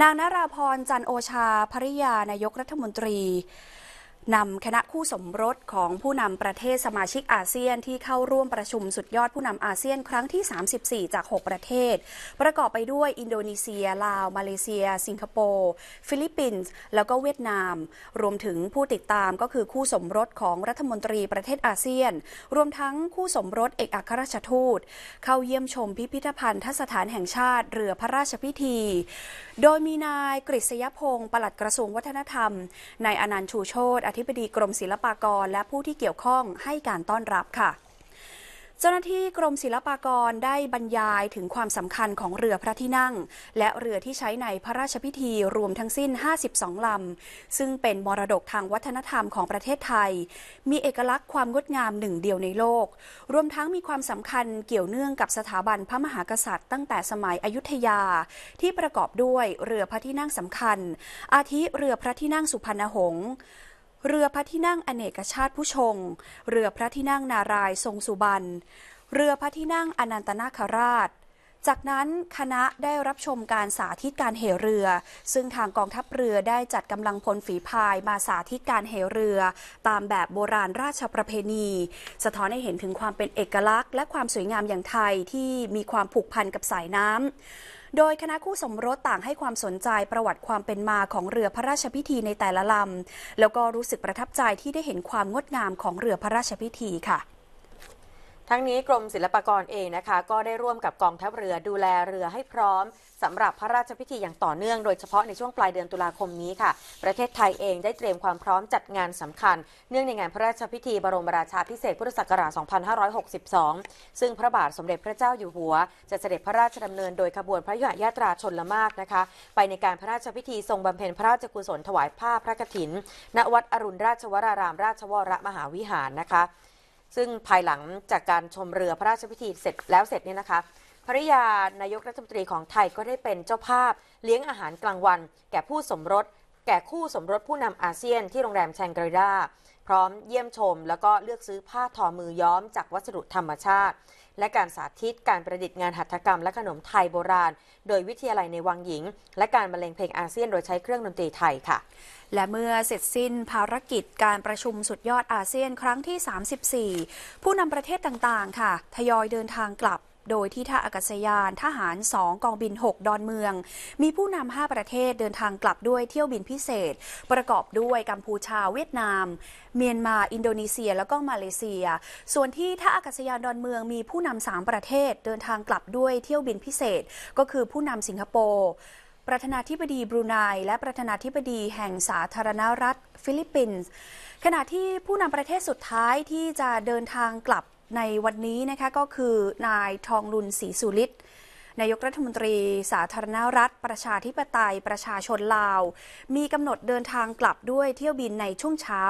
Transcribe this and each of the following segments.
นางนราพรจันทร์โอชาภริยานายกรัฐมนตรี นำคณะคู่สมรสของผู้นำประเทศสมาชิกอาเซียนที่เข้าร่วมประชุมสุดยอดผู้นำอาเซียนครั้งที่ 34 จาก 6 ประเทศ ประกอบไปด้วยอินโดนีเซีย ลาว มาเลเซีย สิงคโปร์ ฟิลิปปินส์ แล้วก็เวียดนาม รวมถึงผู้ติดตามก็คือคู่สมรสของรัฐมนตรีประเทศอาเซียน รวมทั้งคู่สมรสเอกอัครราชทูต เข้าเยี่ยมชมพิพิธภัณฑ์ทสถานแห่งชาติ เรือพระราชพิธี โดยมีนายกฤษยพงศ์ปลัดกระทรวงวัฒนธรรม นายอนันต์ชูโชตอธิบดีกรมศิลปากร และผู้ที่เกี่ยวข้องให้การต้อนรับค่ะ เจ้าหน้าที่กรมศิลปากรได้บรรยายถึงความสำคัญของเรือพระที่นั่ง และเรือที่ใช้ในพระราชพิธีรวมทั้งสิ้น 52 ลำ ซึ่งเป็นมรดกทางวัฒนธรรมของประเทศไทย มีเอกลักษณ์ความงดงามหนึ่งเดียวในโลก รวมทั้งมีความสำคัญเกี่ยวเนื่องกับสถาบันพระมหากษัตริย์ ตั้งแต่สมัยอยุธยา ที่ประกอบด้วยเรือพระที่นั่งสำคัญ อาทิเรือพระที่นั่งสุพรรณหงษ์ เรือพระที่นั่งอเนกชาติผู้ชง เรือพระที่นั่งนารายทรงสุบรรณ เรือพระที่นั่งอนันตนาคราช จากนั้นคณะได้รับชมการสาธิตการเหเรือ ซึ่งทางกองทัพเรือได้จัดกำลังพลฝีพายมาสาธิตการเหเรือ ตามแบบโบราณราชประเพณี สะท้อนให้เห็นถึงความเป็นเอกลักษณ์ และความสวยงามอย่างไทยที่มีความผูกพันกับสายน้ำโดยคณะคู่สมรสต่างให้ความสนใจประวัติความเป็นมาของเรือพระราชพิธีในแต่ละลำ แล้วก็รู้สึกประทับใจที่ได้เห็นความงดงามของเรือพระราชพิธีค่ะ ทั้งนี้กรมศิลปากรเองนะคะ ก็ได้ร่วมกับกองทัพเรือดูแลเรือให้พร้อมสำหรับพระราชพิธีอย่างต่อเนื่องโดยเฉพาะในช่วงปลายเดือนตุลาคมนี้ค่ะ ประเทศไทยเองได้เตรียมความพร้อมจัดงานสำคัญ เนื่องในงานพระราชพิธีบรมราชาพิเศษพุทธศักราช 2562 ซึ่งพระบาทสมเด็จพระเจ้าอยู่หัว จะเสด็จพระราชดำเนินโดยขบวนพระยุหยาตราชนละมากนะคะ ไปในการพระราชพิธีทรงบำเพ็ญพระราชกุศลถวายผ้าพระกฐิน ณ วัดอรุณราชวรารามราชวรมหาวิหารนะคะ ซึ่งภายหลังจากการชมเรือพระราชพิธีเสร็จแล้วเสร็จเนี่ยนะคะภริยานายกรัฐมนตรีของไทยก็ได้เป็นเจ้าภาพเลี้ยงอาหารกลางวัน แก่ผู้สมรส แก่คู่สมรสผู้นำอาเซียนที่โรงแรมแชงกรีลาพร้อมเยี่ยมชม แล้วก็เลือกซื้อผ้าทอมือย้อมจากวัสดุธรรมชาติ และการสาธิตการประดิษฐ์งานหัตถกรรมและขนมไทยโบราณ โดยวิทยาลัยในวังหญิง และการบรรเลงเพลงอาเซียนโดยใช้เครื่องดนตรีไทยค่ะ และเมื่อเสร็จสิ้นภารกิจการประชุมสุดยอดอาเซียนครั้งที่ 34 ผู้นำประเทศต่างๆ ค่ะ ทยอยเดินทางกลับ โดยที่ท่าอากาศยานทหาร 2 กองบิน 6 ดอนเมือง มีผู้นำ5ประเทศเดินทางกลับด้วยเที่ยวบินพิเศษ ประกอบด้วยกัมพูชาเวียดนาม เมียนมา อินโดนีเซีย แล้วก็มาเลเซีย ส่วนที่ท่าอากาศยานดอนเมืองมีผู้นำ3ประเทศเดินทางกลับด้วยเที่ยวบินพิเศษ ก็คือผู้นำสิงคโปร์ประธานาธิบดีบรูไนและประธานาธิบดีแห่งสาธารณรัฐ ฟิลิปปินส์ขณะที่ผู้นำประเทศสุดท้ายที่จะเดินทางกลับ ในวันนี้นะคะก็คือนายทองลุนศรีสุริศ นายกรัฐมนตรีสาธารณรัฐ ประชาธิปไตยประชาชนลาว มีกำหนดเดินทางกลับด้วยเที่ยวบินในช่วงเช้า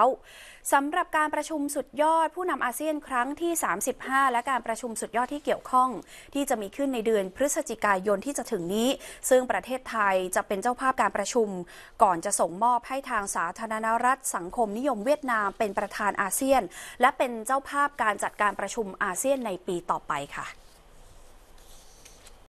สำหรับการประชุมสุดยอดผู้นำอาเซียนครั้งที่ 35 และการประชุมสุดยอดที่เกี่ยวข้อง ที่จะมีขึ้นในเดือนพฤศจิกายนที่จะถึงนี้ ซึ่งประเทศไทยจะเป็นเจ้าภาพการประชุม ก่อนจะส่งมอบให้ทางสาธารณรัฐ สังคมนิยมเวียดนามเป็นประธานอาเซียน และเป็นเจ้าภาพการจัดการประชุมอาเซียนในปีต่อไปค่ะ